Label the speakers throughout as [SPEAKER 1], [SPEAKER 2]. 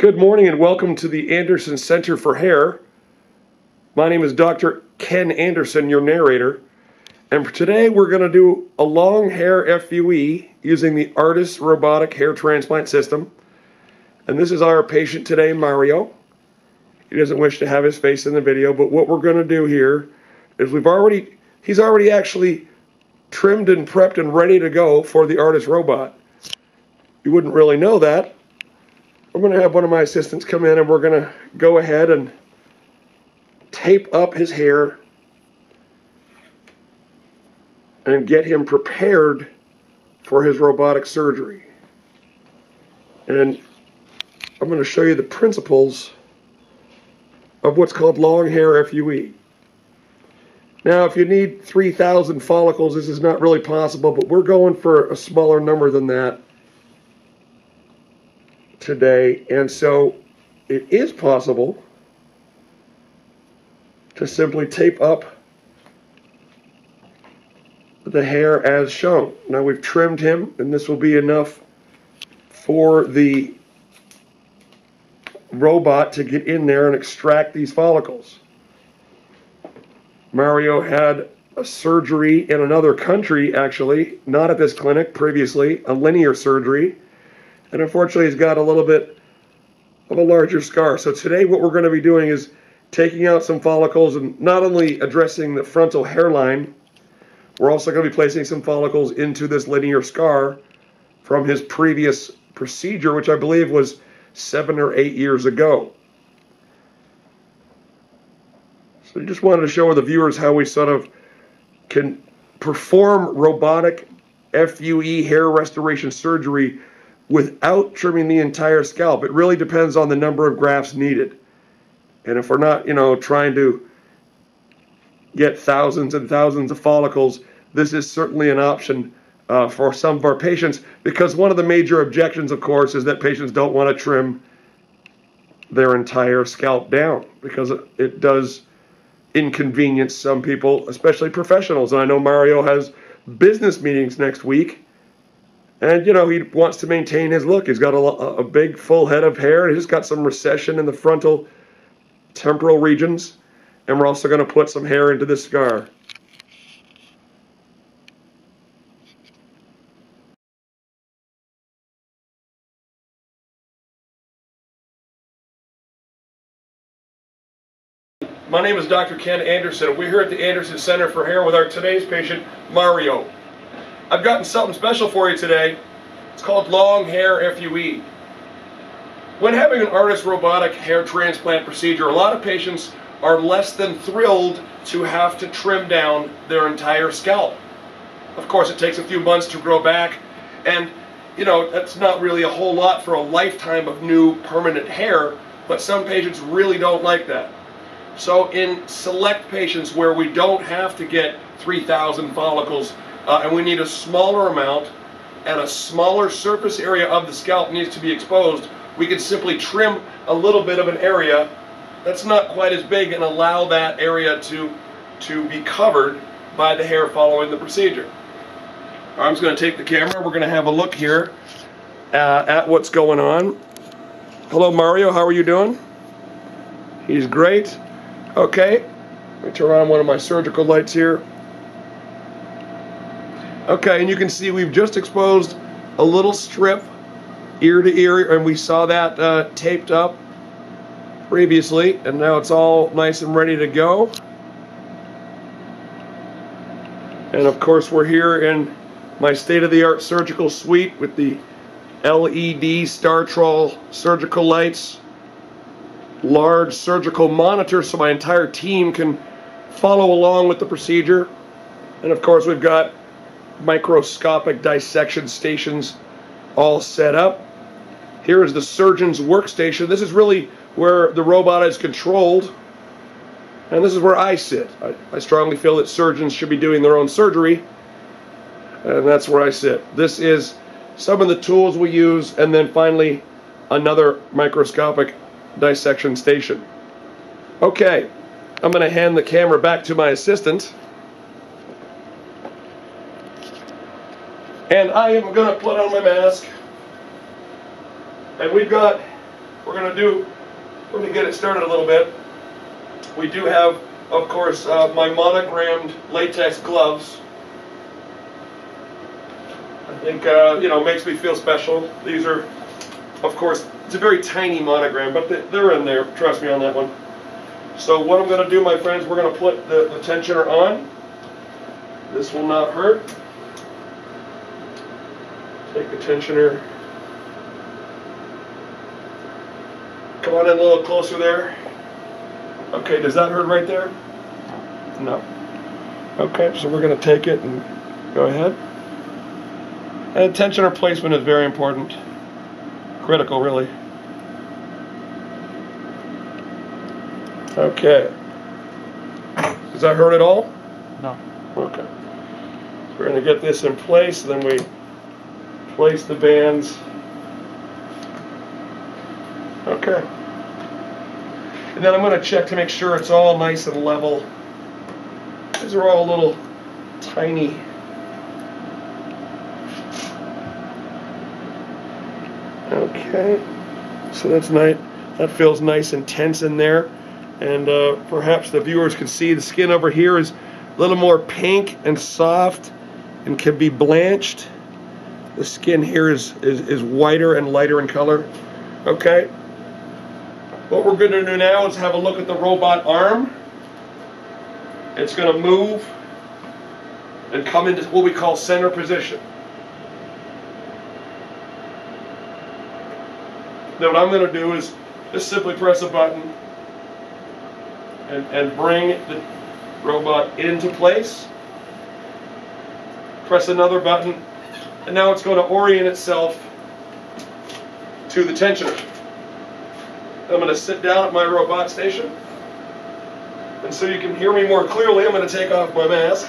[SPEAKER 1] Good morning and welcome to the Anderson Center for Hair. My name is Dr. Ken Anderson, your narrator. And for today we're going to do a long hair FUE using the ARTAS robotic hair transplant system. And this is our patient today, Mario. He doesn't wish to have his face in the video, but what we're going to do here is we've already, he's already actually trimmed and prepped and ready to go for the ARTAS robot. You wouldn't really know that. I'm going to have one of my assistants come in and we're going to go ahead and tape up his hair and get him prepared for his robotic surgery. And I'm going to show you the principles of what's called long hair FUE. Now, if you need 3,000 follicles, this is not really possible, but we're going for a smaller number than that today. And so it is possible to simply tape up the hair as shown. Now we've trimmed him, and this will be enough for the robot to get in there and extract these follicles. Mario had a surgery in another country, actually, not at this clinic previously, a linear surgery. And unfortunately, he's got a little bit of a larger scar. So today what we're going to be doing is taking out some follicles and not only addressing the frontal hairline, we're also going to be placing some follicles into this linear scar from his previous procedure, which I believe was seven or eight years ago. So I just wanted to show the viewers how we sort of can perform robotic FUE hair restoration surgery without trimming the entire scalp. It really depends on the number of grafts needed. And if we're not, you know, trying to get thousands and thousands of follicles, this is certainly an option uh, for some of our patients because one of the major objections, of course, is that patients don't want to trim their entire scalp down because it does inconvenience some people, especially professionals. And I know Mario has business meetings next week. And, you know, he wants to maintain his look. He's got a, a big, full head of hair. He's got some recession in the frontal temporal regions. And we're also going to put some hair into this scar. My name is Dr. Ken Anderson. We're here at the Anderson Center for Hair with our today's patient, Mario. I've gotten something special for you today. It's called Long Hair FUE. When having an ARTAS robotic hair transplant procedure, a lot of patients are less than thrilled to have to trim down their entire scalp. Of course, it takes a few months to grow back, and you know, that's not really a whole lot for a lifetime of new permanent hair, but some patients really don't like that. So in select patients where we don't have to get 3,000 follicles uh, and we need a smaller amount and a smaller surface area of the scalp needs to be exposed, we can simply trim a little bit of an area that's not quite as big and allow that area to, to be covered by the hair following the procedure. I'm just going to take the camera. We're going to have a look here uh, at what's going on. Hello, Mario. How are you doing? He's great. Okay, let me turn on one of my surgical lights here. Okay, and you can see we've just exposed a little strip ear to ear, and we saw that uh, taped up previously, and now it's all nice and ready to go. And of course, we're here in my state-of-the-art surgical suite with the LED Startrol surgical lights large surgical monitor so my entire team can follow along with the procedure. And of course, we've got microscopic dissection stations all set up. Here is the surgeon's workstation. This is really where the robot is controlled. And this is where I sit. I, I strongly feel that surgeons should be doing their own surgery. And that's where I sit. This is some of the tools we use. And then finally, another microscopic dissection station. Okay, I'm going to hand the camera back to my assistant. And I am going to put on my mask. And we've got we're going to do, we're going to get it started a little bit. We do have, of course, uh, my monogrammed latex gloves. I think, uh, you know, makes me feel special. These are, of course, it's a very tiny monogram, but they're in there. Trust me on that one. So what I'm going to do, my friends, we're going to put the, the tensioner on. This will not hurt. Take the tensioner. Come on in a little closer there. Okay, does that hurt right there? No. Okay, so we're going to take it and go ahead. And tensioner placement is very important. Critical, really. Okay. Does that hurt at all?
[SPEAKER 2] No.
[SPEAKER 1] Okay. So we're going to get this in place, then we place the bands. Okay. And then I'm going to check to make sure it's all nice and level. These are all little tiny Okay, so that's nice. That feels nice and tense in there. And uh, perhaps the viewers can see the skin over here is a little more pink and soft and can be blanched. The skin here is, is, is whiter and lighter in color. Okay. What we're going to do now is have a look at the robot arm. It's going to move and come into what we call center position. Then what I'm going to do is just simply press a button and, and bring the robot into place. Press another button, and now it's going to orient itself to the tensioner. I'm going to sit down at my robot station. And so you can hear me more clearly, I'm going to take off my mask.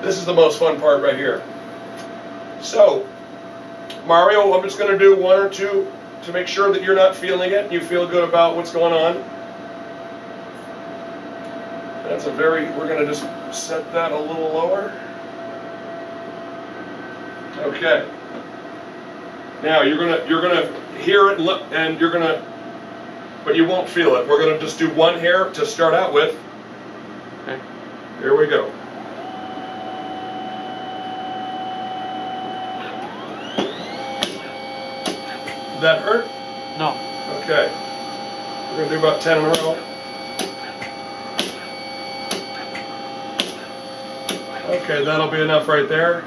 [SPEAKER 1] This is the most fun part right here. So, Mario, I'm just going to do one or two to make sure that you're not feeling it and you feel good about what's going on. That's a very, we're going to just set that a little lower. Okay. Now you're gonna you're gonna hear it and you're gonna, but you won't feel it. We're gonna just do one hair to start out with. Okay. Here we go. that hurt?
[SPEAKER 2] No.
[SPEAKER 1] Okay. We're going to do about 10 in a row. Okay, that'll be enough right there.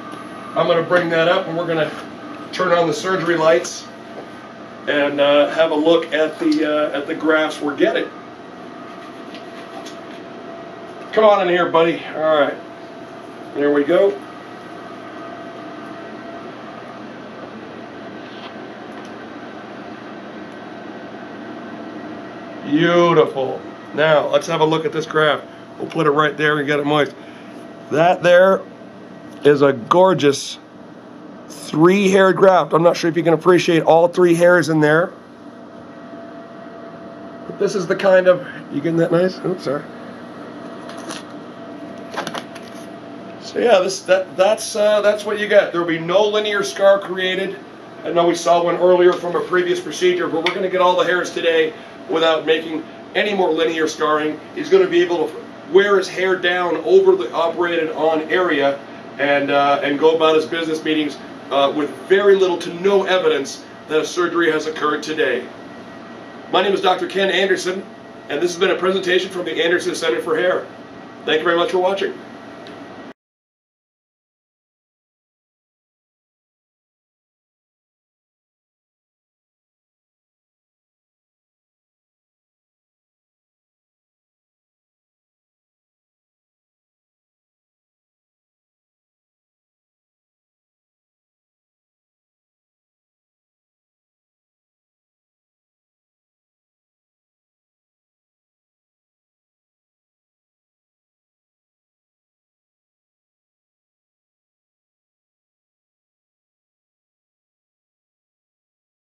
[SPEAKER 1] I'm going to bring that up and we're going to turn on the surgery lights and uh, have a look at the uh, at the grafts we're getting. Come on in here, buddy. All right. There we go. Beautiful. Now, let's have a look at this graft. We'll put it right there and get it moist. That there is a gorgeous three-haired graft. I'm not sure if you can appreciate all three hairs in there. But this is the kind of, you getting that nice? Oops, sorry. So yeah, this that that's uh, that's what you get. There will be no linear scar created. I know we saw one earlier from a previous procedure, but we're going to get all the hairs today without making any more linear scarring. He's going to be able to wear his hair down over the operated on area and, uh, and go about his business meetings uh, with very little to no evidence that a surgery has occurred today. My name is Dr. Ken Anderson, and this has been a presentation from the Anderson Center for Hair. Thank you very much for watching.